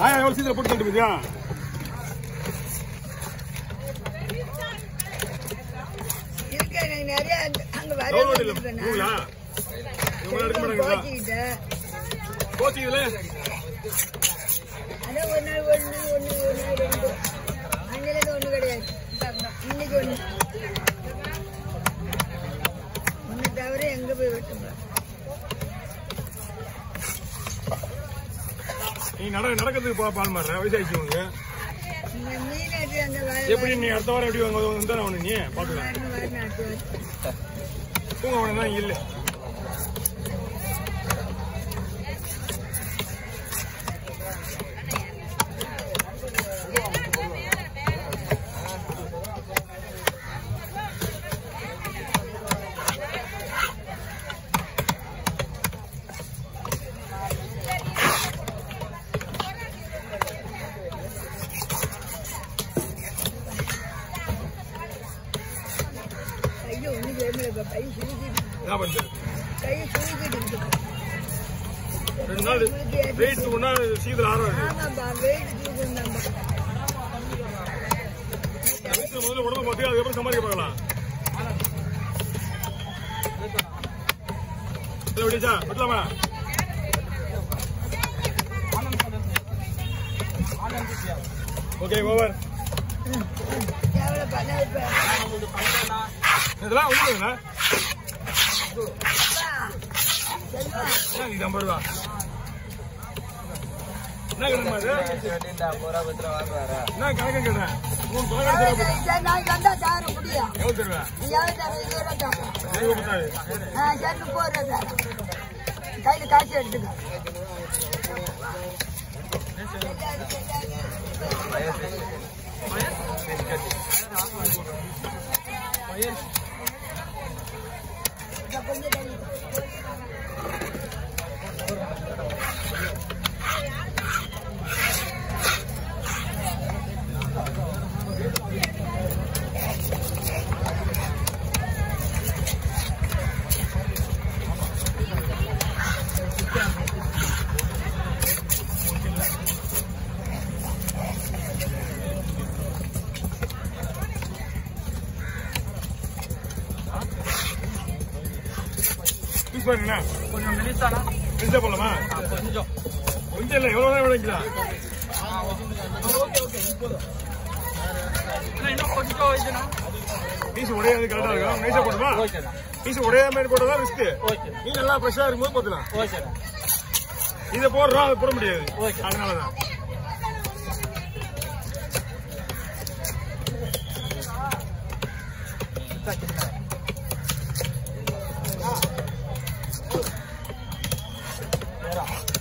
ஆயா எவ்வளவு சீக்கிரம் போட்டு எனக்கு நிறைய அங்க- வர இதுல. அதான் ஒரு நாள் நட நடக்கிறதுக்கு பா பால் மாடுற வயசாயிடுச்சு உனக்கு. எப்படி நீ அடுத்த வாரம் எப்படி வந்து நீ? பாத்துக்கலாம். தூங்க தான் இல்ல. என்ன பண்றது கை சுருக்கிட்டு இருக்கு. ரெண்டு நாள் வெயிட் தூக்குனா சீக்கிரம் ஆறாது ஆமாப்பா வெயிட் தூக்கணும் வயசுல முதல்ல உடம்பு பார்த்து அதுக்கப்புறம் சமாளிக்க பார்க்கலாம். இல்ல விடிச்சா விடலாமா ஓகே ஓவர். எவ்வளோ பண்ண இதெல்லாம் செல்வா என்ன இது ஐம்பது ரூபா என்ன கணக்குமா இது என்ன கணக்கு கேட்டேன் உன் தொலைக்காட்சி எவ்வளவு சரி நாளைக்கு வந்தா சார முடியும் எவ்வளவு தருவேன் நீ எவ்வளோ தர இருபது ரூபா இருபது முப்பத்தாறு ஆ சரி முப்பது ரூபா சார் கையில் காசு எடுத்துக்க இதை கொஞ்சம் தள்ளி. பீஸ் பாருங்க கொஞ்சம் மெலிசானா? பெருசா போடலாமா கொஞ்சம் கொஞ்சம் இல்லை எவ்வளோ நேரம் விளைக்கலாம் பீஸ் உடையாது இருக்கும் நைஸாக போடுமா பீஸ் உடையாத மாதிரி போட்டா தான் ரிஸ்க் நீ நல்லா ஃப்ரெஷ்ஷாக இருக்கும்போது பார்த்துக்கலாம் இதை போடுறோம் அதை போட முடியாது. ஓகே.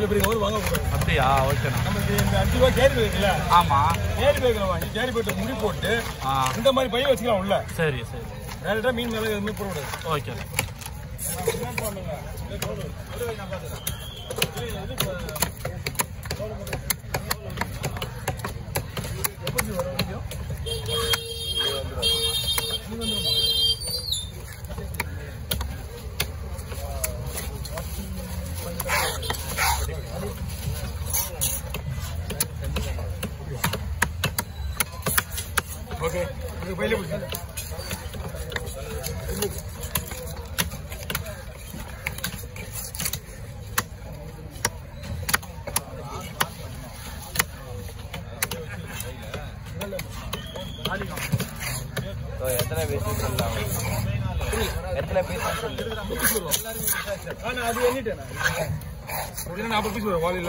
இவ்வளோ பெரிய கவர் வாங்க கூடாது அப்படியா? ஓகேண்ணா நமக்கு இந்த அஞ்சு ரூபா கேரி இருக்குல்ல? ஆமா. கேரி பேக்கில் வாங்கி கேரி பேக்கில் முடி போட்டு இந்த மாதிரி பைய வச்சுக்கலாம் உள்ள சரி சரி. டேரெக்டாக மீன் மேலே எதுவுமே போடக்கூடாது ஓகே. ஓகே पहिले எத்தனை பேசி சொல்லலாம் எத்தனை பேசி சொல்லு அது எண்ணிட்டேன் நாற்பது பீஸ் வரும். வால்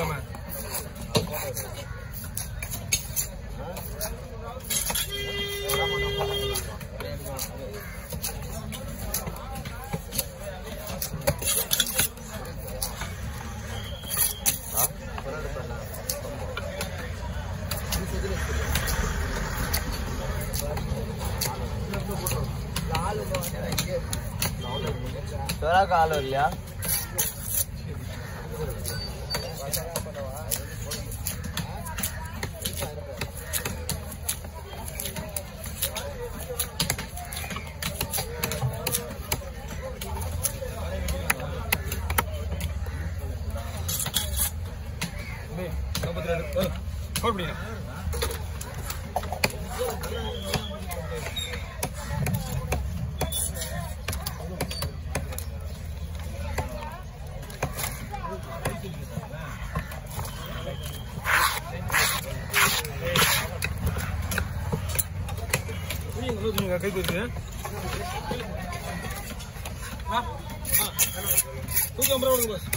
ఎవరా కాల్ వదిలే கை தூக்கு தூக்கி பாஸ்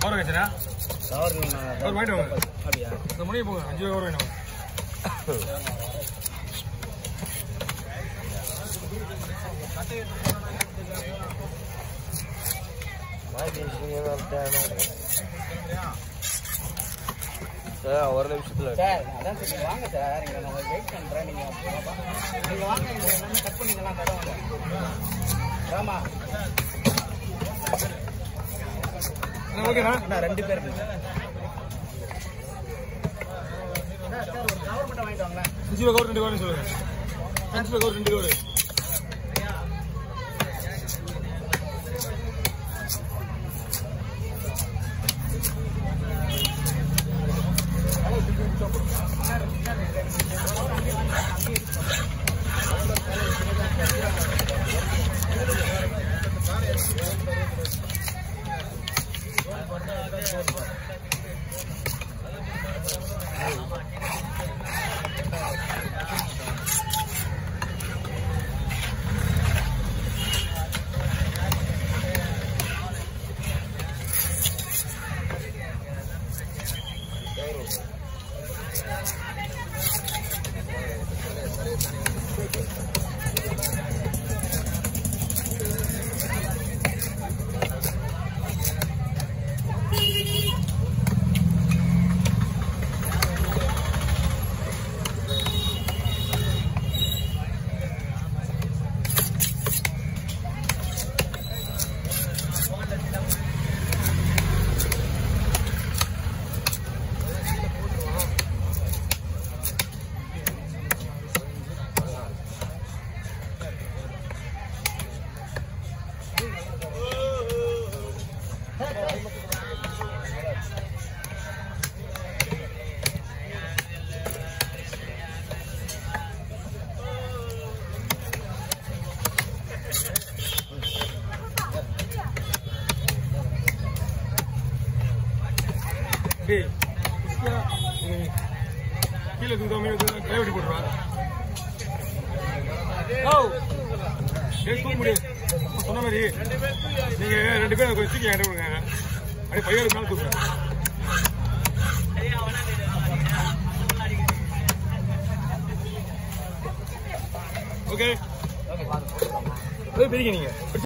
கவர் கச்சனா கவர் வாங்கிட்டு வாங்க. அப்படியா இந்த மணியை போங்க. அஞ்சு கவர் வேணும் சார் ஒரு நிமிஷத்துல சார் அதான் சார் நீங்க வாங்க சார் இங்க நான் வெயிட் பண்றேன் நீங்க நீங்க வாங்க இங்க எல்லாமே கட் பண்ணிக்கலாம் தருவாங்க ஆமா ஓகேண்ணா அண்ணா ரெண்டு பேர் அஞ்சு ரூபா கவர் ரெண்டு கவர் சொல்லுங்க. அஞ்சு ரூபா கவர் ரெண்டு கவர் டேய் தூக்க முடியாது சொன்ன மாதிரி நீங்க ரெண்டு பேரும் கொஞ்சம் தூக்கி என்கிட்ட கொடுங்க. அப்படியே பையனுக்கு மேலே தூக்குறேன் ஓகே ஓகே பிரிக்க நீங்க.